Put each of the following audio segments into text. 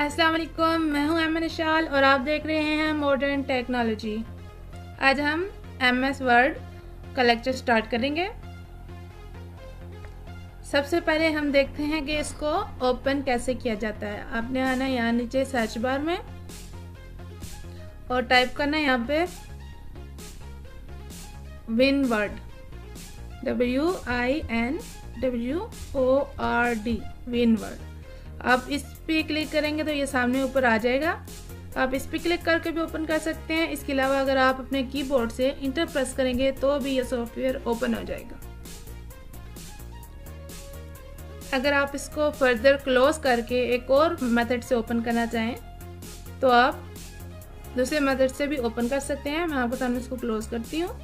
अस्सलाम वालेकुम मैं हूँ एमन शाल और आप देख रहे हैं मॉडर्न टेक्नोलॉजी आज हम एम एस वर्ड का लेक्चर स्टार्ट करेंगे। सबसे पहले हम देखते हैं कि इसको ओपन कैसे किया जाता है। आपने आना यहाँ नीचे सर्च बार में और टाइप करना यहाँ पे win word W I N W O R D win word आप इस पर क्लिक करेंगे तो ये सामने ऊपर आ जाएगा। आप इस पर क्लिक करके भी ओपन कर सकते हैं। इसके अलावा अगर आप अपने कीबोर्ड से इंटर प्रेस करेंगे तो भी ये सॉफ्टवेयर ओपन हो जाएगा। अगर आप इसको फर्दर क्लोज करके एक और मेथड से ओपन करना चाहें तो आप दूसरे मेथड से भी ओपन कर सकते हैं। मैं आपको सामने इसको क्लोज करती हूँ।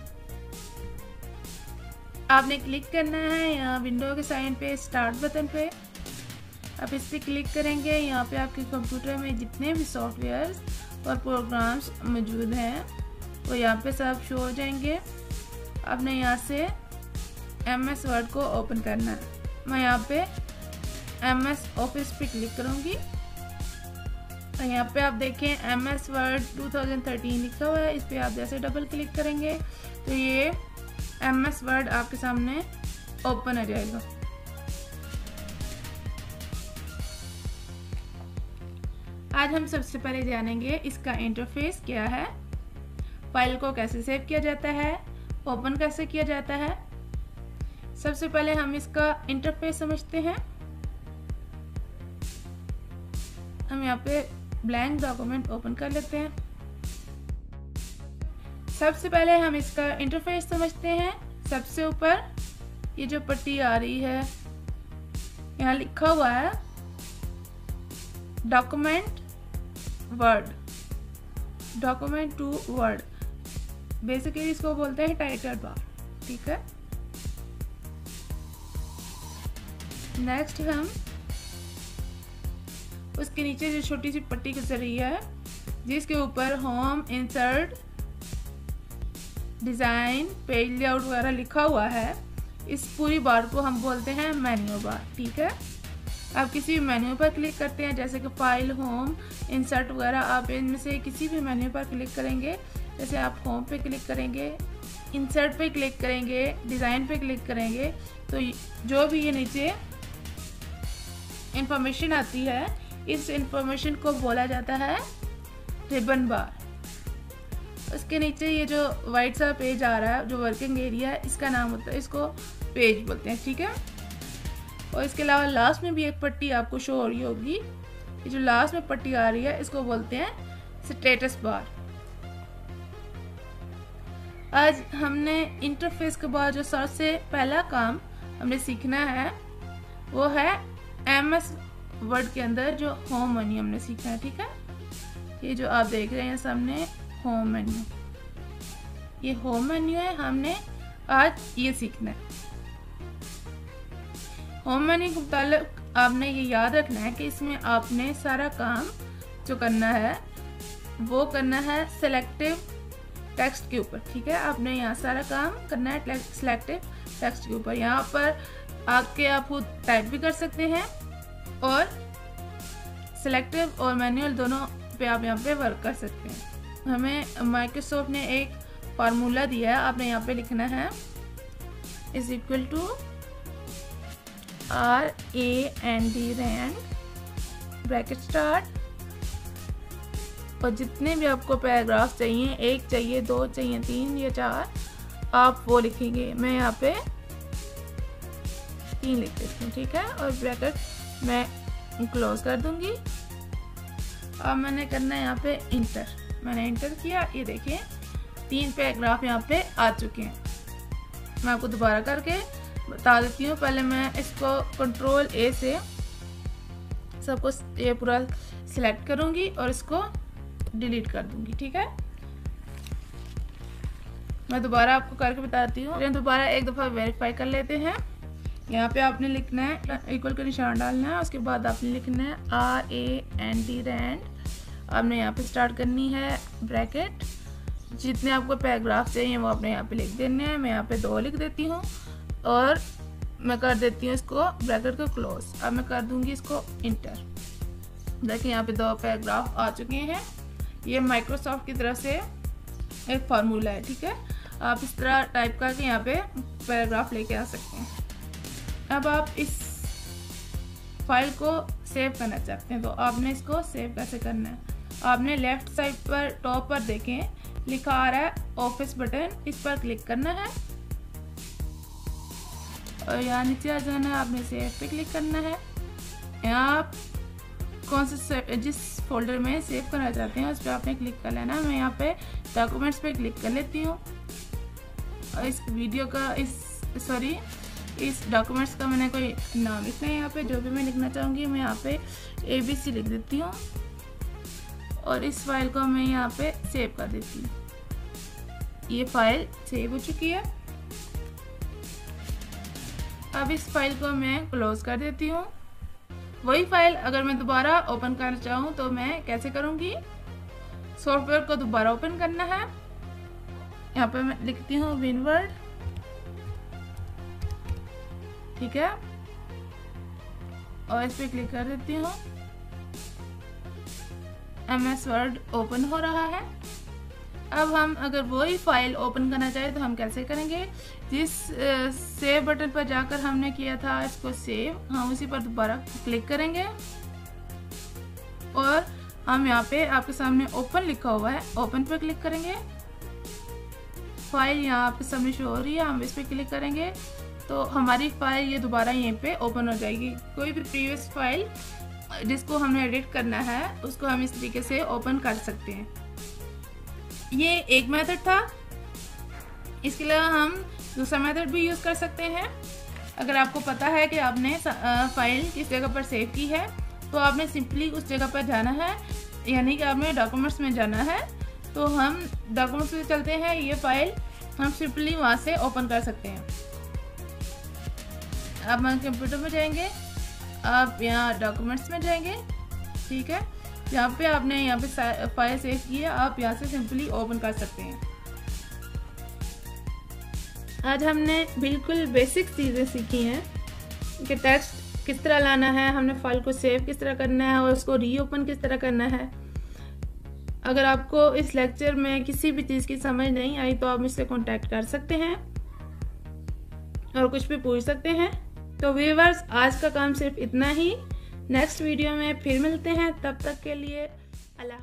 आपने क्लिक करना है। यहाँ विंडो के साइन पे स्टार्ट बटन पे। आप इस पर क्लिक करेंगे, यहाँ पे आपके कंप्यूटर में जितने भी सॉफ्टवेयर और प्रोग्राम्स मौजूद हैं, वो यहाँ पे सब शो हो जाएँगे। आपने यहाँ से एम एस वर्ड को ओपन करना है। मैं यहाँ पे एम एस ऑफ़िस पे क्लिक करूँगी। तो यहाँ पे आप देखें एम एस वर्ड 2013 लिखा हुआ है, इस पर आप जैसे डबल क्लिक करेंगे तो ये एम एस वर्ड आपके सामने ओपन हो जाएगा। आज हम सबसे पहले जानेंगे इसका इंटरफेस क्या है फ़ाइल को कैसे सेव किया जाता है ओपन कैसे किया जाता है। सबसे पहले हम इसका इंटरफेस समझते हैं। हम यहाँ पे ब्लैंक डॉक्यूमेंट ओपन कर लेते हैं। सबसे पहले हम इसका इंटरफेस समझते हैं। सबसे ऊपर ये जो पट्टी आ रही है, यहाँ लिखा हुआ है document Word document two Word basically इसको बोलते हैं टाइटल बार ठीक है? नेक्स्ट हम उसके नीचे जो छोटी सी पट्टी गुजर रही है, जिसके ऊपर home insert design page layout वगैरह लिखा हुआ है, इस पूरी बार को हम बोलते हैं मेन्यू बार ठीक है? आप किसी भी मेन्यू पर क्लिक करते हैं, जैसे कि फ़ाइल होम इंसर्ट वगैरह, आप इनमें से किसी भी मेन्यू पर क्लिक करेंगे। जैसे आप होम पे क्लिक करेंगे इंसर्ट पे क्लिक करेंगे डिज़ाइन पे क्लिक करेंगे तो जो भी ये नीचे इंफॉर्मेशन आती है, इस इंफॉर्मेशन को बोला जाता है रिबन बार उसके नीचे ये जो वाइट सा पेज आ रहा है, जो वर्किंग एरिया है, इसका नाम होता है, इसको पेज बोलते हैं, ठीक है? और इसके अलावा लास्ट में भी एक पट्टी आपको शो हो रही होगी। ये जो लास्ट में पट्टी आ रही है, इसको बोलते हैं स्टेटस बार आज हमने इंटरफेस के बाद जो सबसे पहला काम हमने सीखना है, वो है एम एस वर्ड के अंदर जो होम मेन्यू हमने सीखा है, ठीक है? ये जो आप देख रहे हैं सामने होम मेन्यू ये होम मेन्यू है, हमने आज ये सीखना है। होम मेन्यू के मुतालिक आपने ये याद रखना है कि इसमें आपने सारा काम जो करना है, वो करना है सेलेक्टिव टेक्स्ट के ऊपर, ठीक है? आपने यहाँ सारा काम करना है सेलेक्टिव टेक्स्ट के ऊपर। यहाँ पर आके आप खुद टाइप भी कर सकते हैं और सेलेक्टिव और मैनुअल दोनों पे आप यहाँ पे वर्क कर सकते हैं। हमें माइक्रोसॉफ्ट ने एक फार्मूला दिया है, आपने यहाँ पे लिखना है is equal to R A N D rand bracket start और जितने भी आपको पैराग्राफ चाहिए, एक चाहिए, दो चाहिए, तीन या चार, आप वो लिखेंगे। मैं यहाँ पे तीन लिख देती हूँ, ठीक है? और ब्रैकेट मैं क्लोज कर दूँगी। अब मैंने करना है यहाँ पे इंटर मैंने इंटर किया, ये देखिए, तीन पैराग्राफ यहाँ पे आ चुके हैं। मैं आपको दोबारा करके बता देती हूँ। पहले मैं इसको कंट्रोल ए से सबको ये पूरा सिलेक्ट करूँगी और इसको डिलीट कर दूँगी, ठीक है? मैं दोबारा आपको करके बताती हूँ। दोबारा एक दफ़ा वेरीफाई कर लेते हैं। यहाँ पे आपने लिखना है इक्वल का निशान डालना है, उसके बाद आपने लिखना है R A N D rand आपने यहाँ पे स्टार्ट करनी है ब्रैकेट जितने आपको पैराग्राफ चाहिए वो आपने यहाँ पे लिख देने हैं। मैं यहाँ पे दो लिख देती हूँ। और मैं कर देती हूँ इसको ब्रैकेट को क्लोज। अब मैं कर दूँगी इसको इंटर। देखिए, यहाँ पे दो पैराग्राफ आ चुके हैं। ये माइक्रोसॉफ्ट की तरफ़ से एक फार्मूला है, ठीक है? आप इस तरह टाइप करके यहाँ पे पैराग्राफ लेके आ सकते हैं। अब आप इस फ़ाइल को सेव करना चाहते हैं तो आपने इसको सेव कैसे करना है? आपने लेफ़्ट साइड पर टॉप पर देखें, लिखा आ रहा है ऑफ़िस बटन इस पर क्लिक करना है। और यहाँ नीचे आ जाना है आपने सेव पे क्लिक करना है। यहाँ आप कौन से जिस फोल्डर में सेव करना चाहते हैं, उस पर आपने क्लिक कर लेना मैं यहाँ पे डॉक्यूमेंट्स पे क्लिक कर लेती हूँ। और इस वीडियो का, इस सॉरी इस डॉक्यूमेंट्स का मैंने कोई नाम लिखना है यहाँ पे। जो भी मैं लिखना चाहूँगी, मैं यहाँ पे ए बी सी लिख देती हूँ। और इस फ़ाइल को मैं यहाँ पे सेव कर देती हूँ। ये फ़ाइल सेव हो चुकी है। अब इस फ़ाइल को मैं क्लोज कर देती हूँ। वही फ़ाइल अगर मैं दोबारा ओपन करना चाहूँ तो मैं कैसे करूँगी? सॉफ्टवेयर को दोबारा ओपन करना है। यहाँ पे मैं लिखती हूँ विनवर्ड ठीक है? और इस पर क्लिक कर देती हूँ। एम एस वर्ड ओपन हो रहा है। अब हम अगर वही फ़ाइल ओपन करना चाहें तो हम कैसे करेंगे? जिस सेव बटन पर जाकर हमने किया था, इसको सेव हम उसी पर दोबारा क्लिक करेंगे। और हम यहाँ पे आपके सामने ओपन लिखा हुआ है ओपन पर क्लिक करेंगे। फ़ाइल यहाँ आपके सामने शो हो रही है, हम इस पर क्लिक करेंगे। तो हमारी फ़ाइल ये दोबारा यहीं पे ओपन हो जाएगी। कोई भी प्रीवियस फ़ाइल जिसको हमने एडिट करना है, उसको हम इस तरीके से ओपन कर सकते हैं। ये एक मेथड था। इसके अलावा हम दूसरा मेथड भी यूज़ कर सकते हैं। अगर आपको पता है कि आपने फ़ाइल किस जगह पर सेव की है तो आपने सिंपली उस जगह पर जाना है, यानी कि आपने डॉक्यूमेंट्स में जाना है। तो हम डॉक्यूमेंट्स में चलते हैं, ये फ़ाइल हम सिंपली वहाँ से ओपन कर सकते हैं। आप कंप्यूटर में जाएँगे, आप यहाँ डॉक्यूमेंट्स में जाएँगे, ठीक है? यहाँ पे आपने यहाँ पे फ़ाइल सेव की है, आप यहाँ से सिंपली ओपन कर सकते हैं। आज हमने बिल्कुल बेसिक चीज़ें सीखी हैं कि टेक्स्ट किस तरह लाना है, हमने फ़ाइल को सेव किस तरह करना है और उसको रीओपन किस तरह करना है। अगर आपको इस लेक्चर में किसी भी चीज़ की समझ नहीं आई तो आप मुझसे कांटेक्ट कर सकते हैं और कुछ भी पूछ सकते हैं। तो व्यूवर्स आज का काम सिर्फ़ इतना ही। नेक्स्ट वीडियो में फिर मिलते हैं तब तक के लिए अल्लाह